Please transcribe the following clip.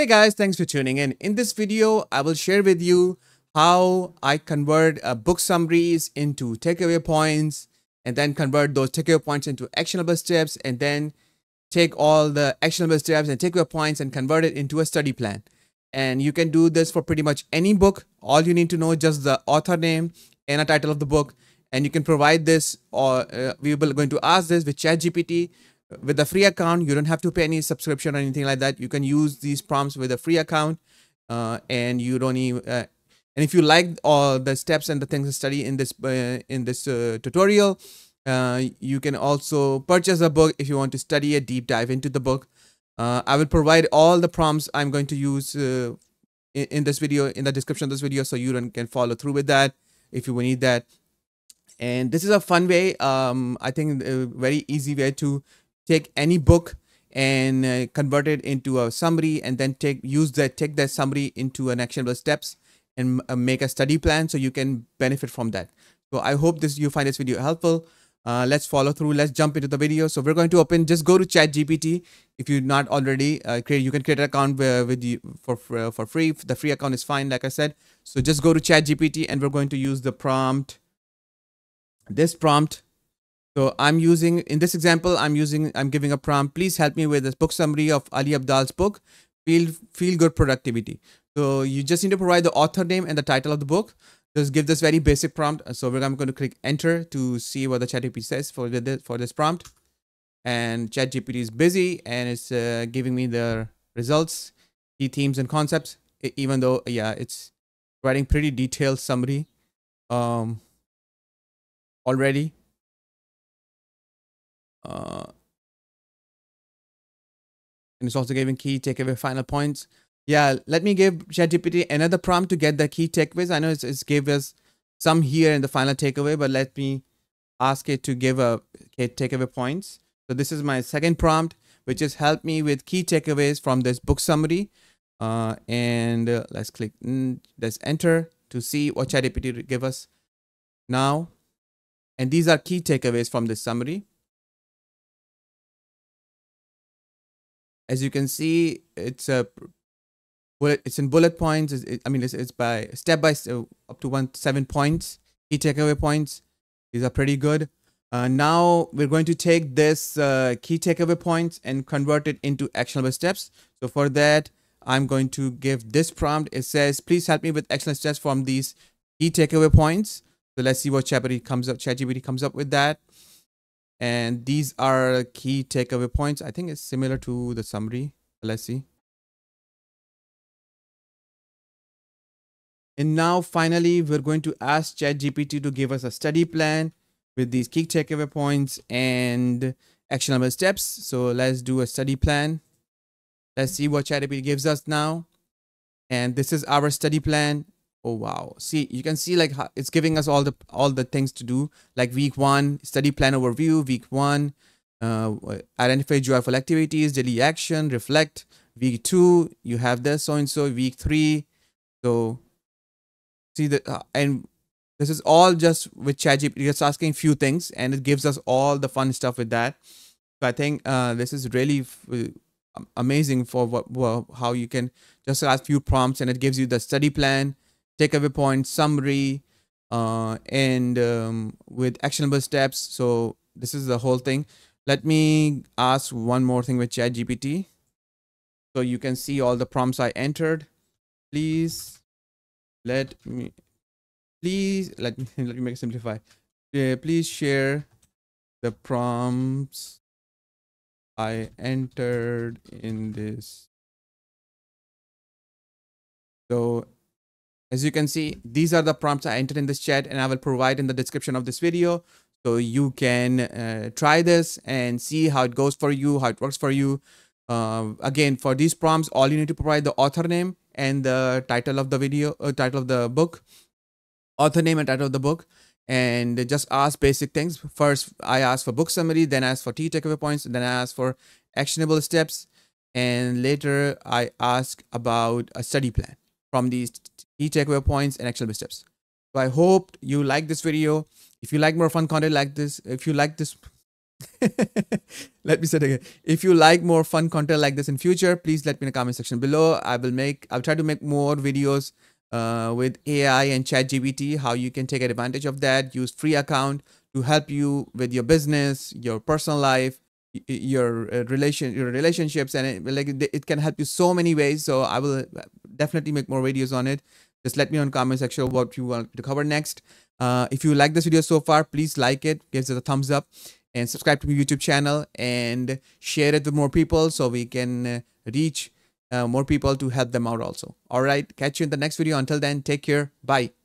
Hey guys, thanks for tuning in. In this video, I will share with you how I convert uh, book summaries into takeaway points and then convert those takeaway points into actionable steps and then take all the actionable steps and takeaway points and convert it into a study plan. And you can do this for pretty much any book. All you need to know is just the author name and a title of the book. And you can provide this or uh, we will going to ask this with ChatGPT with a free account you don't have to pay any subscription or anything like that. You can use these prompts with a free account uh, and you don't even uh, and if you like all the steps and the things to study in this uh, in this uh, tutorial uh, you can also purchase a book if you want to study a deep dive into the book. Uh, i will provide all the prompts i'm going to use in, in, this video in the description of this video so you can follow through with that if you need that. And this is a fun way um, i think a very easy way to take any book and uh, convert it into a summary and then take use that take that summary into an actionable steps and uh, make a study plan so you can benefit from that. So i hope this you find this video helpful. Uh, let's follow through. Let's jump into the video. So we're going to open just go to chat gpt if you're not already uh, create you can create an account with you for uh, for free. The free account is fine like i said. So just go to chat gpt and we're going to use the prompt. This prompt so I'm using, in this example, I'm using, I'm giving a prompt, please help me with this book summary of Ali Abdaal's book, Feel, Feel Good Productivity. So you just need to provide the author name and the title of the book. Just give this very basic prompt. So I'm going to click enter to see what the ChatGPT says for, the, for this prompt. And ChatGPT is busy and it's uh, giving me the results, key themes and concepts, even though, yeah, it's writing pretty detailed summary um, already uh, and it's also giving key takeaway final points. Yeah, let me give ChatGPT another prompt to get the key takeaways. I know it's, it's gave us some here in the final takeaway, but let me ask it to give a key takeaway points. So this is my second prompt, which is help me with key takeaways from this book summary. Uh, and uh, let's click, mm, let's enter to see what ChatGPT give us now. And these are key takeaways from this summary. As you can see, it's a. It's in bullet points. It, I mean, it's, it's by step by step up to one seven points. Key takeaway points. These are pretty good. Uh, now we're going to take this uh, key takeaway points and convert it into actionable steps. So for that, I'm going to give this prompt. It says, please help me with actionable steps from these key takeaway points. So let's see what ChatGPT comes up. ChatGPT comes up with that and these are key takeaway points. I think it's similar to the summary. Let's see. And now finally we're going to ask ChatGPT to give us a study plan with these key takeaway points and actionable steps. So let's do a study plan. Let's see what ChatGPT gives us now. And this is our study plan oh wow. See you can see like it's giving us all the all the things to do. Like week one study plan overview. Week one uh, identify joyful activities daily action reflect. Week two you have this so and so. Week three so see the uh, and this is all just with ChatGPT. Just asking few things and it gives us all the fun stuff with that. So I think uh, this is really amazing for what well, how you can just ask few prompts and it gives you the study plan takeaway point summary uh, and um, with actionable steps. So this is the whole thing. Let me ask one more thing with chat gpt so you can see all the prompts i entered. Please let me please let me let me make it simplify. Uh, please share the prompts i entered in this. So as you can see, these are the prompts I entered in this chat and I will provide in the description of this video. So you can uh, try this and see how it goes for you, how it works for you. Uh, again, for these prompts, all you need to provide the author name and the title of the video, uh, title of the book, author name and title of the book, and just ask basic things. First, I ask for book summary, then I ask for key takeaway points, then I ask for actionable steps, and later I ask about a study plan from these key takeaway points and actionable steps. So I hope you like this video. If you like more fun content like this, if you like this, let me say it again. If you like more fun content like this in future, please let me in the comment section below. I will make, I'll try to make more videos uh, with AI and ChatGPT, how you can take advantage of that. Use free account to help you with your business, your personal life, your uh, relation, your relationships, and it, like it can help you so many ways. So I will uh, definitely make more videos on it. Just let me know in the comment section what you want to cover next. Uh, if you like this video so far, please like it, give it a thumbs up and subscribe to my YouTube channel and share it with more people so we can uh, reach uh, more people to help them out also. All right. Catch you in the next video. Until then, take care. Bye.